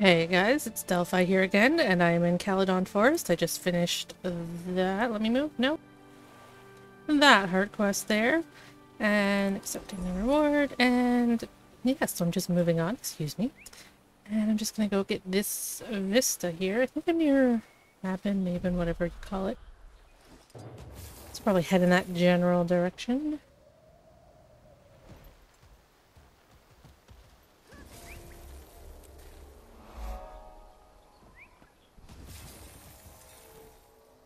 Hey guys, it's Delphi here again, and I am in Caledon Forest. I just finished that. Let me move. No. That heart quest there. And accepting the reward. And yeah, so I'm just moving on. Excuse me. And I'm just gonna go get this vista here. I think I'm near Mabin, Maven, whatever you call it. Let's probably head in that general direction.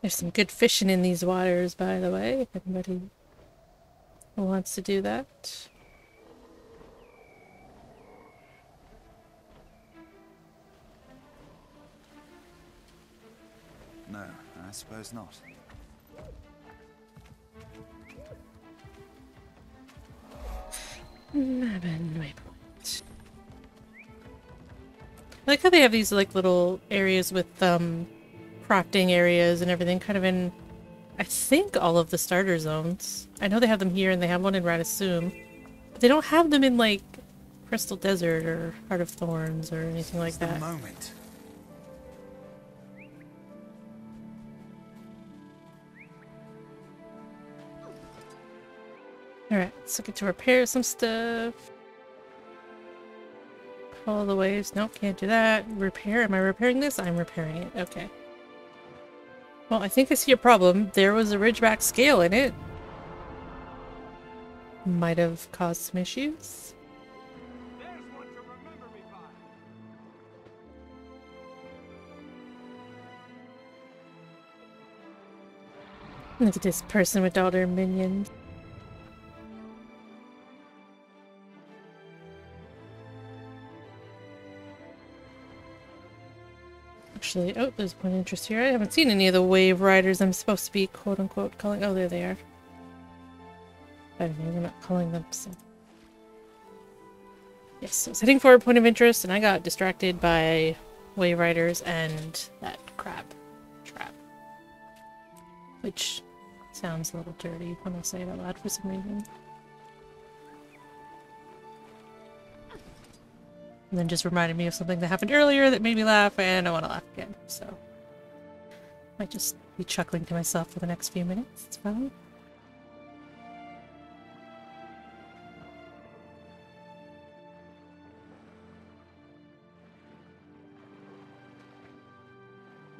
There's some good fishing in these waters, by the way, if anybody wants to do that. No, I suppose not. Mabin waypoint. I like how they have these like little areas with um crafting areas and everything kind of in I think all of the starter zones. I know they have them here and they have one in Rata Sum. But they don't have them in like Crystal Desert or Heart of Thorns or anything like It's that. moment. Alright, so get to repair some stuff. Follow the waves. Nope, can't do that. Repair. Am I repairing this? I'm repairing it. Okay. Well, I think I see a problem. There was a Ridgeback skale in it. Might have caused some issues. Look at this person with all their minions. Actually, oh, there's one interest here. I haven't seen any of the wave riders I'm supposed to be quote unquote calling. Oh, there they are. I know, we're not calling them, so. Yes, so I was heading for a point of interest and I got distracted by wave riders and that crab trap. Which sounds a little dirty when I say it out loud for some reason. And then just reminded me of something that happened earlier that made me laugh, and I want to laugh again. So, might just be chuckling to myself for the next few minutes. It's fine.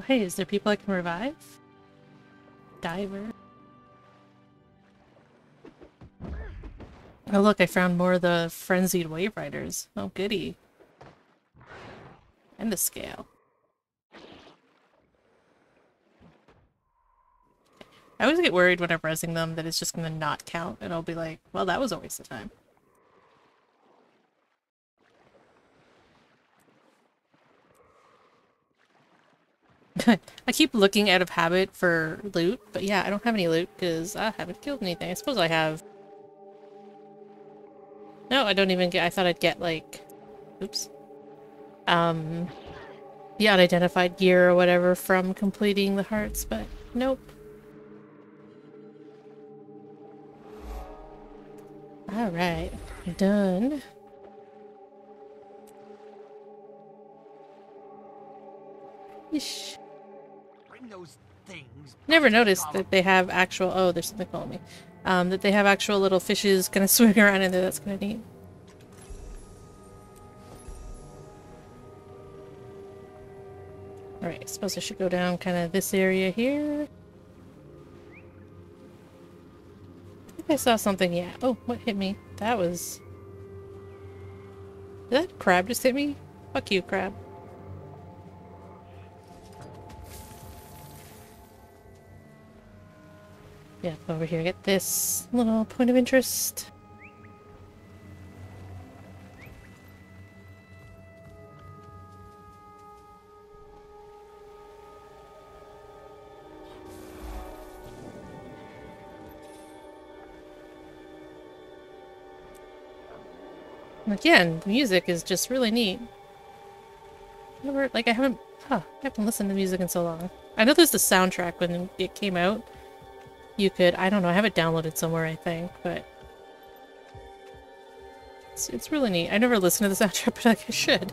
Hey, is there people I can revive? Diver. Oh look, I found more of the frenzied wave riders. Oh goody. And the skale. I always get worried when I'm resing them that it's just gonna not count, and I'll be like, well, that was a waste of time. I keep looking out of habit for loot, but yeah, I don't have any loot because I haven't killed anything. I suppose I have. No, I don't even get- I thought I'd get, like... Oops. Um... The unidentified gear or whatever from completing the hearts, but nope. Done. Yeesh. Bring those things. Never noticed that they have actual- oh, there's something calling me. Um, that they have actual little fishes kind of swimming around in there, that's kind of neat. Alright, I suppose I should go down kind of this area here. I think I saw something, yeah. Oh, what hit me? That was... Did that crab just hit me? Fuck you, crab. Yeah, over here, get this little point of interest. Again, the music is just really neat. Never, like, I haven't, huh, I haven't listened to music in so long. I know there's the soundtrack when it came out, you could I don't know, I have it downloaded somewhere I think, but it's it's really neat. I never listened to the soundtrack, but like I should.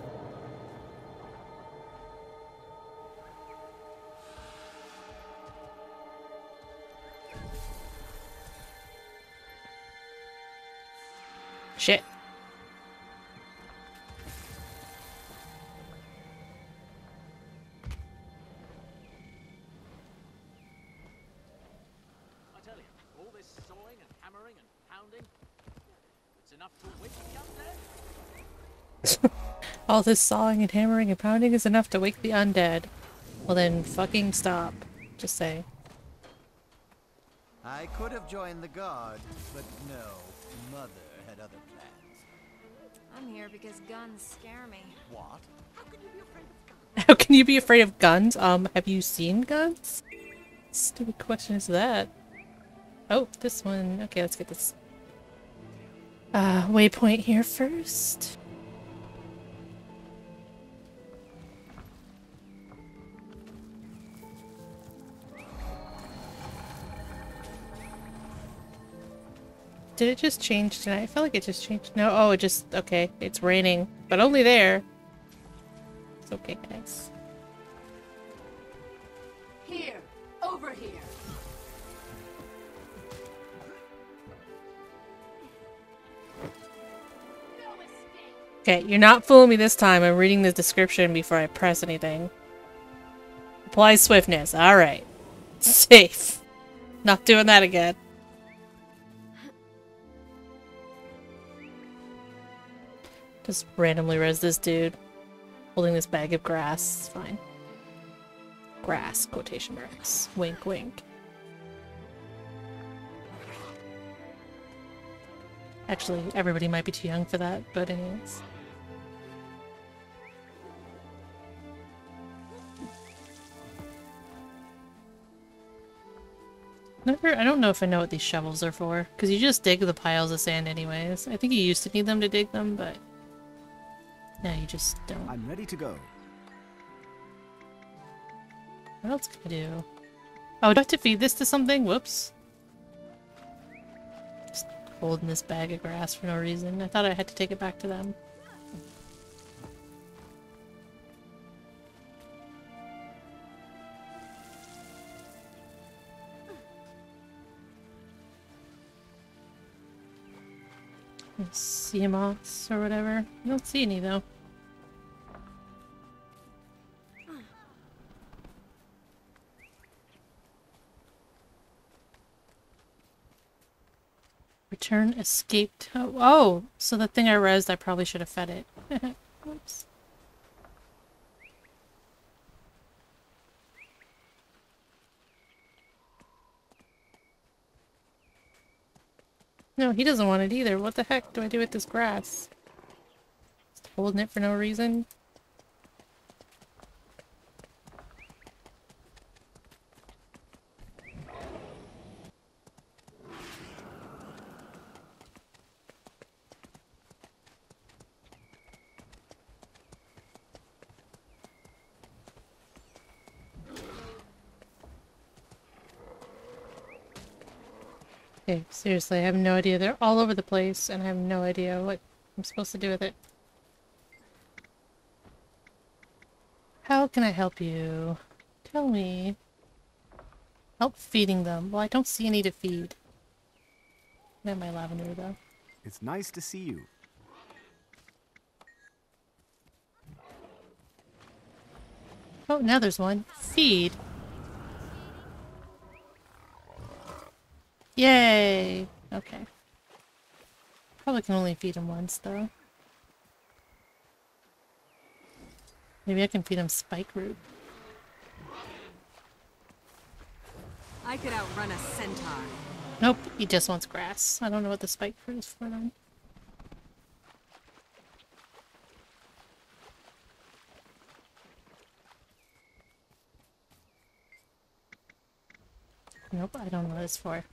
All this sawing and hammering and pounding is enough to wake the undead. Well then, fucking stop. Just say. I could have joined the guard, but no. Mother had other plans. I'm here because guns scare me. What? How can you be afraid of guns? Um, have you seen guns? Stupid question is that? Oh, this one. Okay, let's get this. Uh, waypoint here first. Did it just change tonight? I felt like it just changed. No, oh, it just, okay. It's raining, but only there. It's okay, guys. Here! Over here! Okay, you're not fooling me this time. I'm reading the description before I press anything. Apply swiftness. Alright. Safe. Not doing that again. Just randomly res this dude. Holding this bag of grass. It's fine. Grass, quotation marks. Wink, wink. Actually, everybody might be too young for that, but anyways. Never, I don't know if I know what these shovels are for, because you just dig the piles of sand anyways. I think you used to need them to dig them, but now you just don't. I'm ready to go. What else can I do? Oh, do I have to feed this to something? Whoops. Just holding this bag of grass for no reason. I thought I had to take it back to them. Sea moths or whatever. I don't see any though. Return escaped. Oh, oh, so the thing I resed, I probably should have fed it. Whoops. No, he doesn't want it either. What the heck do I do with this grass? Just holding it for no reason? Okay, seriously, I have no idea. They're all over the place, and I have no idea what I'm supposed to do with it. How can I help you? Tell me. Help feeding them. Well, I don't see any to feed. I have my lavender, though. It's nice to see you. Oh, now there's one. Feed. Yay! Okay. Probably can only feed him once, though. Maybe I can feed him spike root. I could outrun a centaur. Nope, he just wants grass. I don't know what the spike fruit is for them. Nope, I don't know what it's for.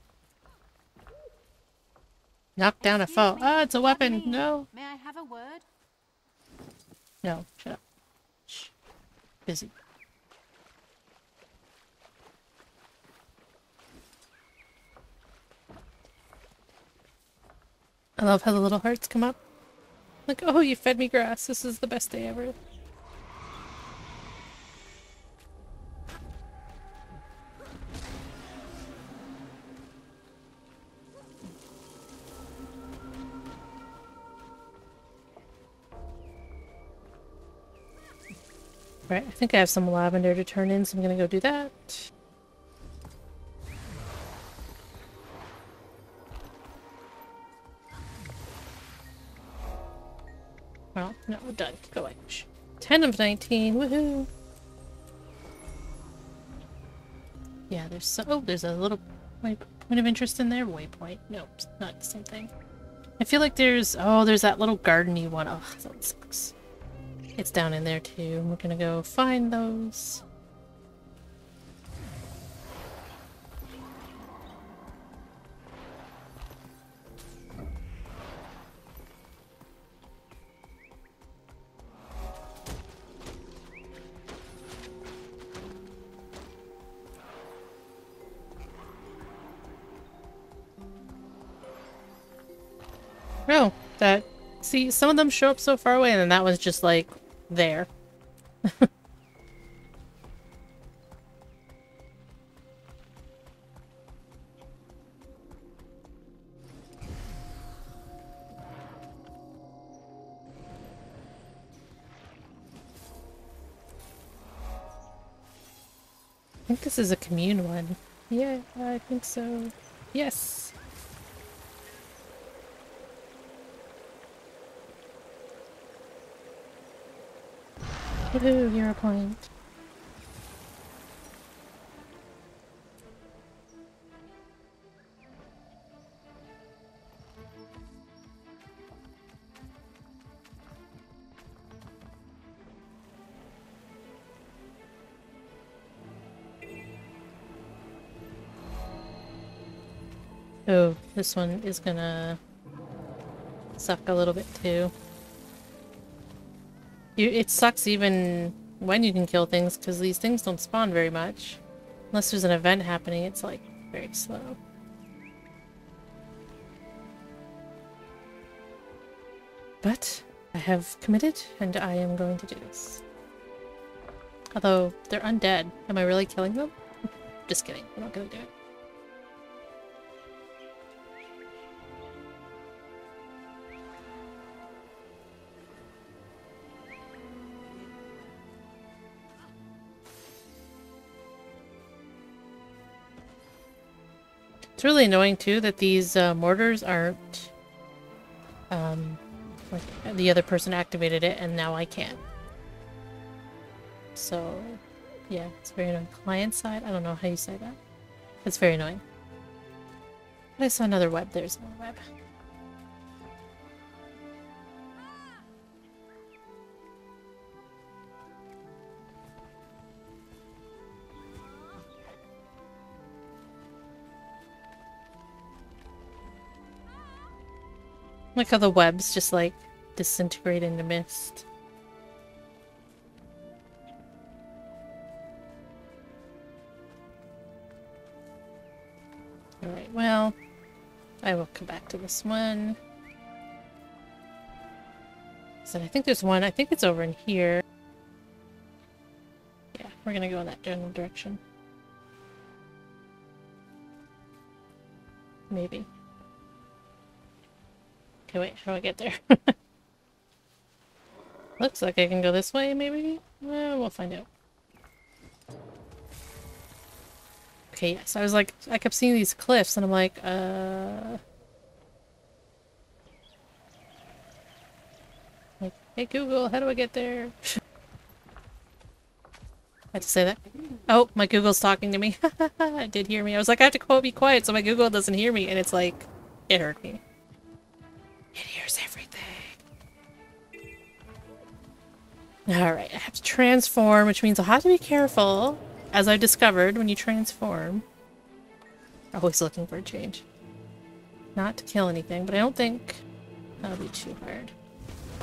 Knock down a foe. Ah, it's a weapon. No. May I have a word? No, shut up. Shh. Busy. I love how the little hearts come up. Like, oh, you fed me grass. This is the best day ever. Right, I think I have some lavender to turn in, so I'm gonna go do that. Well, no, we're done. Go away. 10 of 19, woohoo! Yeah, there's so. oh, there's a little point of interest in there. Waypoint. Nope, not the same thing. I feel like there's- oh, there's that little gardeny one. Oh, that sucks. It's down in there too. We're gonna go find those. Oh, that. See, some of them show up so far away, and then that one's just like there. I think this is a commune one. Yeah, I think so. Yes. Woohoo, hero point. Oh, this one is gonna suck a little bit too. It sucks even when you can kill things because these things don't spawn very much. Unless there's an event happening, it's like very slow. But I have committed and I am going to do this. Although they're undead. Am I really killing them? Just kidding. I'm not gonna do it. It's really annoying too that these uh, mortars aren't um like the other person activated it and now I can't. So yeah, it's very annoying. Client side, I don't know how you say that. It's very annoying. I saw another web. There's another web. How the webs just like disintegrate into mist. Alright, well, I will come back to this one. So I think there's one, I think it's over in here. Yeah, we're gonna go in that general direction. Maybe. Okay, wait, how do I get there? Looks like I can go this way, maybe? Well, find out. Okay, yes, I was like, I kept seeing these cliffs, and I'm like, uh... Like, hey Google, how do I get there? I had to say that. Oh, my Google's talking to me. it did hear me. I was like, I have to be quiet so my Google doesn't hear me, and it's like, it heard me. It hears everything. Alright, I have to transform, which means I'll have to be careful, as I've discovered when you transform. Always looking for a change. Not to kill anything, but I don't think that'll be too hard.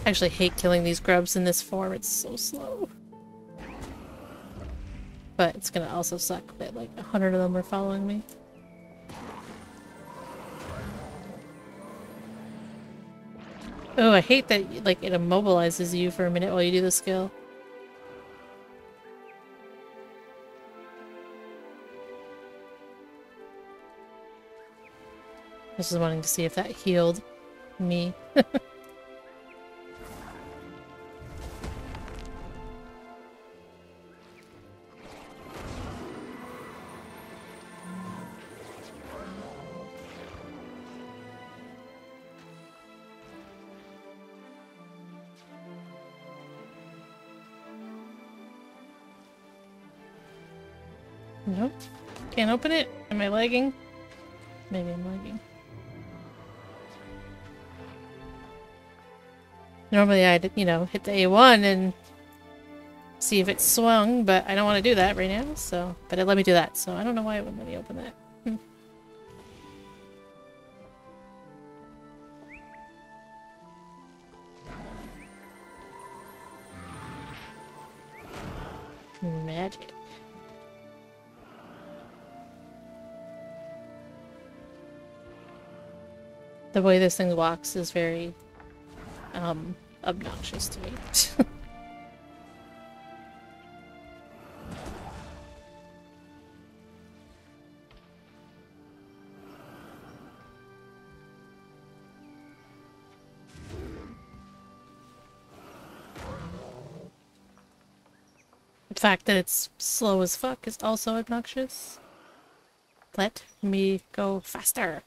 I actually hate killing these grubs in this form, it's so slow. But it's gonna also suck that like a hundred of them are following me. Oh, I hate that like it immobilizes you for a minute while you do the skill. I was just wanting to see if that healed me. Can't open it. Am I lagging? Maybe I'm lagging. Normally I'd, you know, hit the A1 and see if it swung, but I don't want to do that right now, so... But it let me do that, so I don't know why it wouldn't let me open that. Hmm. The way this thing walks is very, um, obnoxious to me. The fact that it's slow as fuck is also obnoxious. Let me go faster.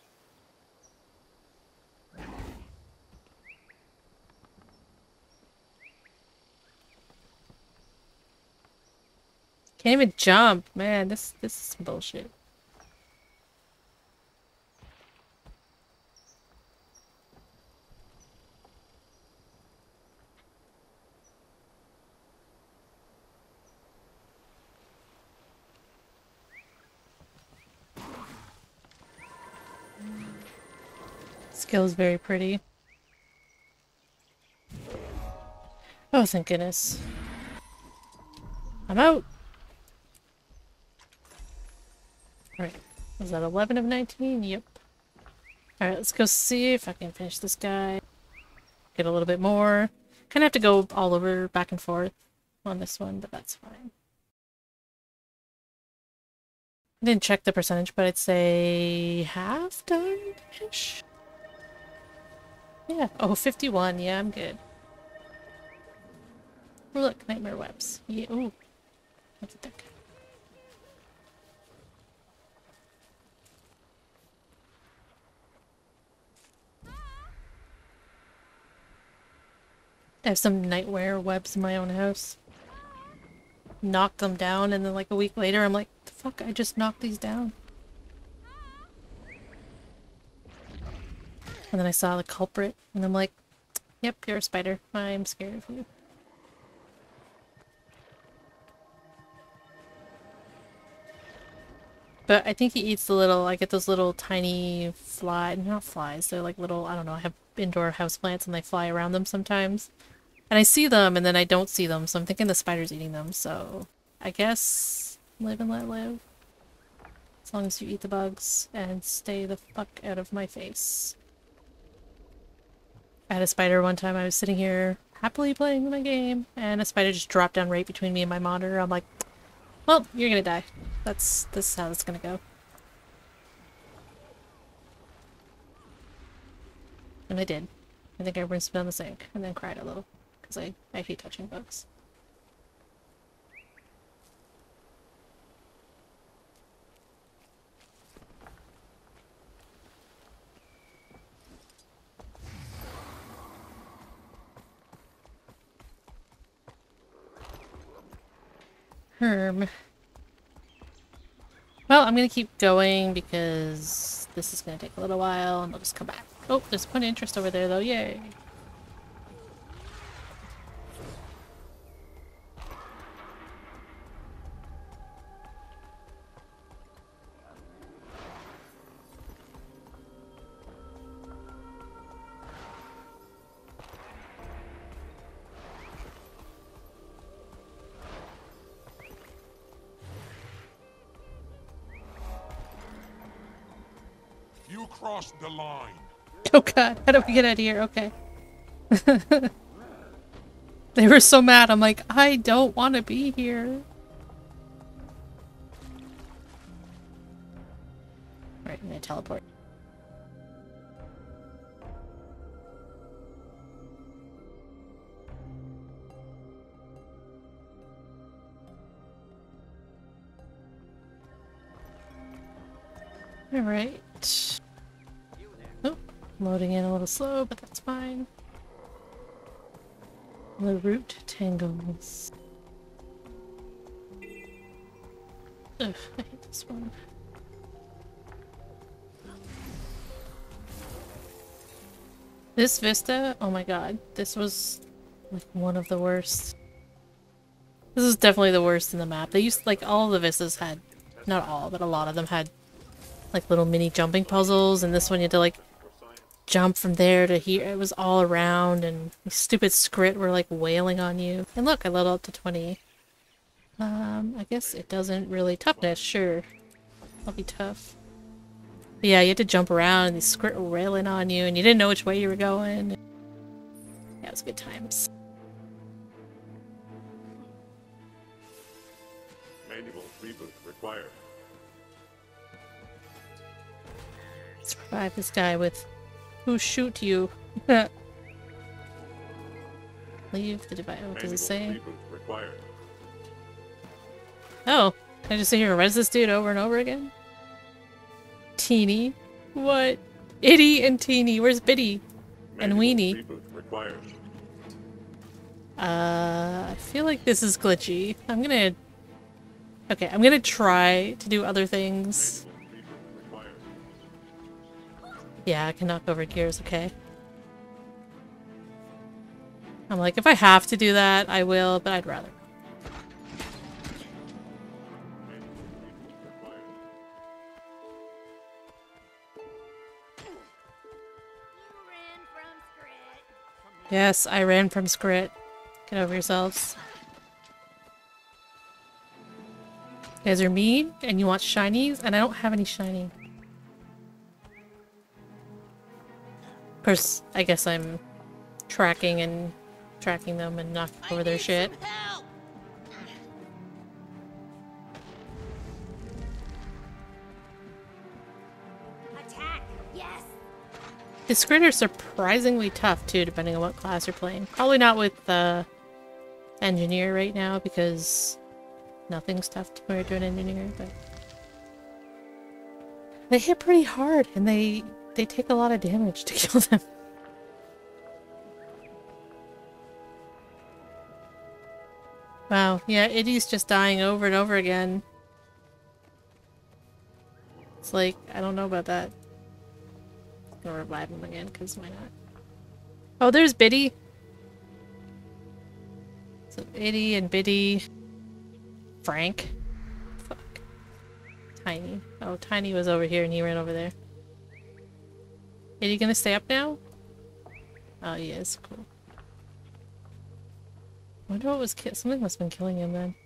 Can't even jump, man. This this is bullshit. Skill is very pretty. Oh, thank goodness. I'm out. Alright. Was that 11 of 19? Yep. Alright, let's go see if I can finish this guy. Get a little bit more. Kind of have to go all over, back and forth on this one, but that's fine. I didn't check the percentage, but I'd say half done-ish? Yeah. Oh, 51. Yeah, I'm good. Look, nightmare webs. Yeah. Ooh. What's a deck? I have some nightwear webs in my own house. Knocked them down, and then like a week later, I'm like, the fuck, I just knocked these down. And then I saw the culprit, and I'm like, yep, you're a spider. I'm scared of you. But I think he eats the little, I get those little tiny fly, not flies, they're like little, I don't know, I have indoor houseplants and they fly around them sometimes. And I see them and then I don't see them, so I'm thinking the spider's eating them, so I guess live and let live. As long as you eat the bugs and stay the fuck out of my face. I had a spider one time, I was sitting here happily playing my game, and a spider just dropped down right between me and my monitor. I'm like, well, you're gonna die. That's this is how it's gonna go. And I did. I think I rinsed it on the sink and then cried a little because I, hate touching bugs. Herm. Well, I'm gonna keep going because this is gonna take a little while and we'll just come back. Oh, there's point of interest over there though, yay! You the line. Oh god, how do we get out of here? Okay. they were so mad, I'm like, I don't want to be here. Right, I'm gonna teleport. Alright. Slow, but that's fine. The root tangles. Ugh, I hate this one. This Vista, oh my god, this was like one of the worst. This is definitely the worst in the map. They used like all the Vistas had, not all, but a lot of them had like little mini jumping puzzles, and this one you had to like jump from there to here. It was all around, and stupid Skrit were like wailing on you. And look, I leveled up to 20. Um, I guess it doesn't really toughness, sure. I'll be tough. But yeah, you had to jump around and these Skrit were railing on you and you didn't know which way you were going. Yeah, it was good times. Manual reboot required. Let's revive this guy with who shoot you. Leave the device. What does it say? Manual reboot required. Oh, I just sit here and res this dude over and over again? Teeny? What? Itty and Teeny. Where's Biddy? And Weenie. Uh, I feel like this is glitchy. I'm gonna... Okay, I'm gonna try to do other things. Yeah, I can knock over gears, okay. I'm like, if I have to do that, I will, but I'd rather. Yes, I ran from Skrit. Get over yourselves. You guys are mean, and you want shinies, and I don't have any shiny. Of course, I guess I'm tracking and tracking them and knocking over their shit. Yes! The Skrit are surprisingly tough too, depending on what class you're playing. Probably not with uh, Engineer right now because nothing's tough compared to an Engineer, but they hit pretty hard and they they take a lot of damage to kill them. Wow, yeah, Iddy's just dying over and over again. It's like, I don't know about that. Gonna revive him again, because why not? Oh, there's Biddy! So Iddy and Biddy. Frank. Fuck. Tiny. Oh, Tiny was over here and he ran over there. Iddy gonna stay up now? Oh, he is. Cool. I wonder what was ki- something must have been killing him then.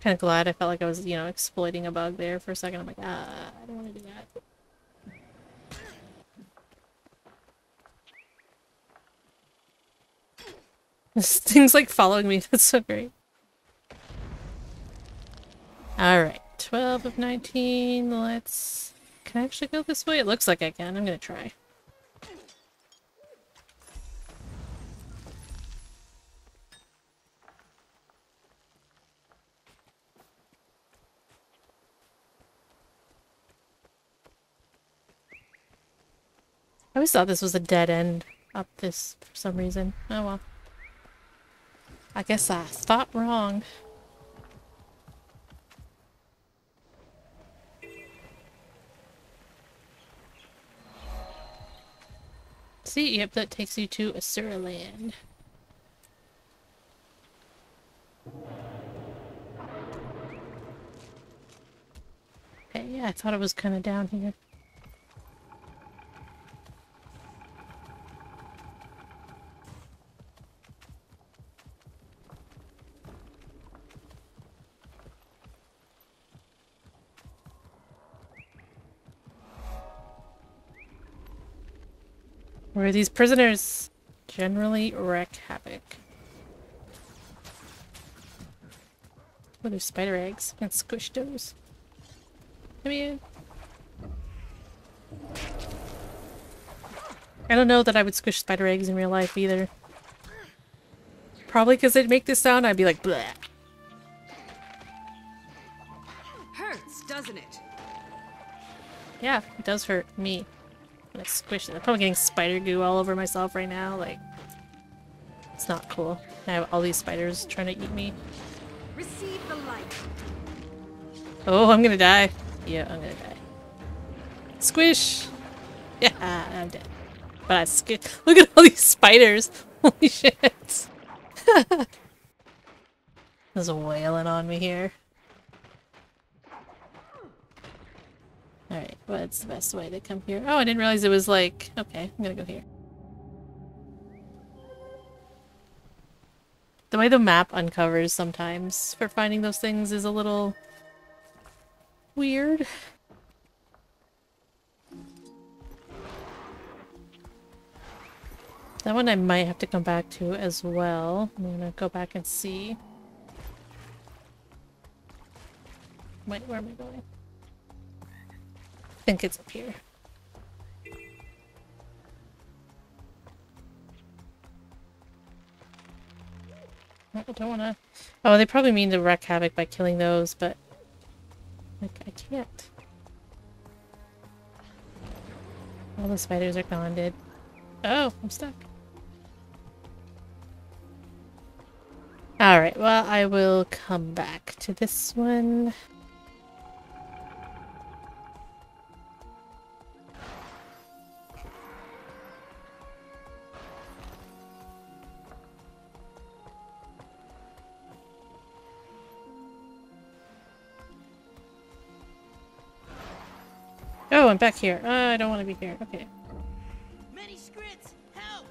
Kind of glad I felt like I was, you know, exploiting a bug there for a second. I'm like, ah, I don't want to do that. This thing's like following me. That's so great. Alright, 12 of 19. Let's. Can I actually go this way? It looks like I can. I'm gonna try. I always thought this was a dead end up this for some reason. Oh well. I guess I thought wrong. See, yep, that takes you to Asura Land. Okay, yeah, I thought it was kind of down here. Where these prisoners generally wreak havoc. Oh, there's spider eggs. I can squish those. Come here. I don't know that I would squish spider eggs in real life either. Probably because they'd make this sound, I'd be like, bleh. Hurts, doesn't it? Yeah, it does hurt me. I squish it. I'm probably getting spider goo all over myself right now, like... It's not cool. I have all these spiders trying to eat me. Receive the light. Oh, I'm gonna die. Yeah, I'm gonna die. Squish! Yeah, I'm dead. But I sk- Look at all these spiders! Holy shit! There's a wailing on me here. Alright, what's the best way to come here? Oh, I didn't realize it was like... Okay, I'm gonna go here. The way the map uncovers sometimes for finding those things is a little weird. That one I might have to come back to as well. I'm gonna go back and see. Wait, where am I going? I think it's up here. I don't wanna... Oh, they probably mean to wreak havoc by killing those, but... Like, I can't. All the spiders are gone, dude. Oh, I'm stuck. Alright, well, I will come back to this one. I'm back here. Uh, I don't want to be here. Okay. Many Skrits! Help!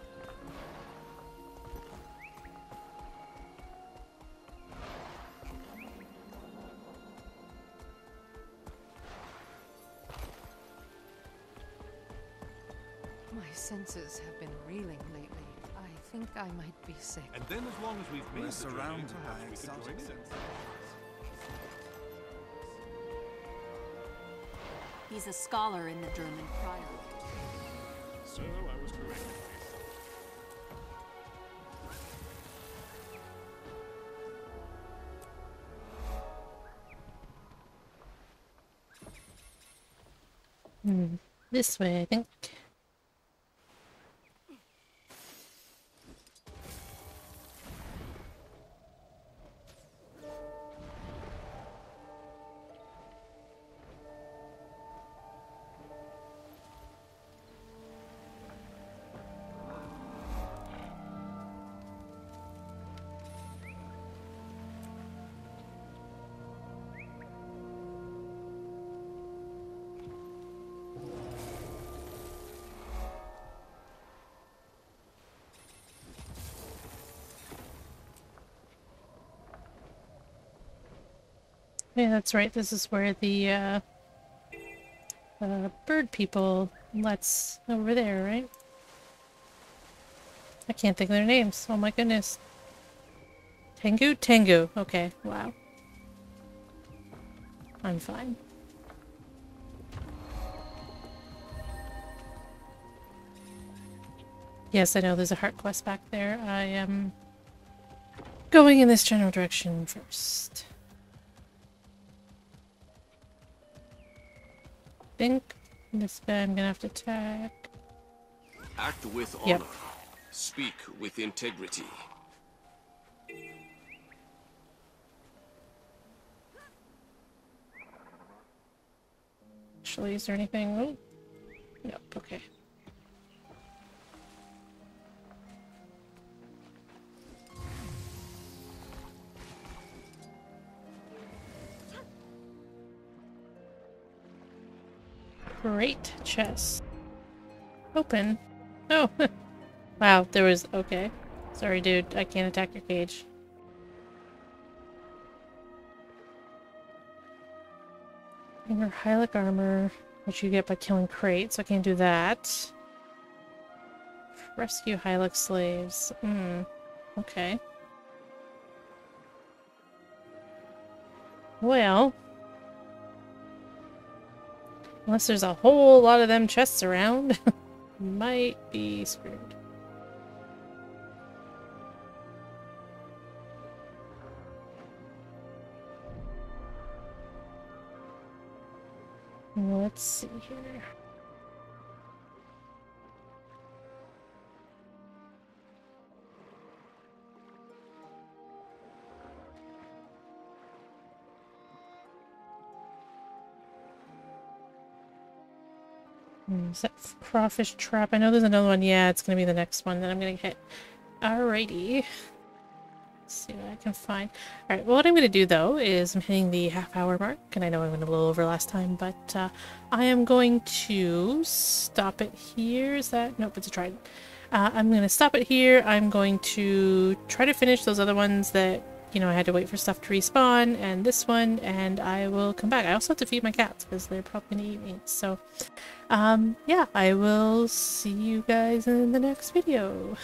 My senses have been reeling lately. I think I might be sick. And then as long as we've made We're the journey, surrounded by we could exotic join senses. He's a scholar in the German prior. So I was correct. Hmm. This way, I think. Yeah, that's right. This is where the uh, uh, bird people lets over there, right? I can't think of their names. Oh my goodness. Tengu? Tengu. Okay, wow. I'm fine. Yes, I know there's a heart quest back there. I am going in this general direction first. Think this guy I'm gonna have to attack. Act with honor. Yep. Speak with integrity. Actually, is there anything? Oh. Nope, okay. Great chest. Open. Oh. wow, there was... Okay. Sorry, dude. I can't attack your cage. Your Hylek armor, which you get by killing crates, so I can't do that. Rescue Hylek slaves. Hmm. Okay. Well. Unless there's a whole lot of them chests around, might be screwed. Let's see here. Is that crawfish trap? I know there's another one. Yeah, it's gonna be the next one that I'm gonna hit. Alrighty. Let's see what I can find. Alright, well, what I'm gonna do though is I'm hitting the half hour mark, and I know I went a little over last time, but uh, I am going to stop it here. Is that? Nope, it's a trident. Uh, I'm gonna stop it here. I'm going to try to finish those other ones that you know I had to wait for stuff to respawn, and this one, and I will come back. I also have to feed my cats because they're probably gonna eat me. So, um, yeah, I will see you guys in the next video.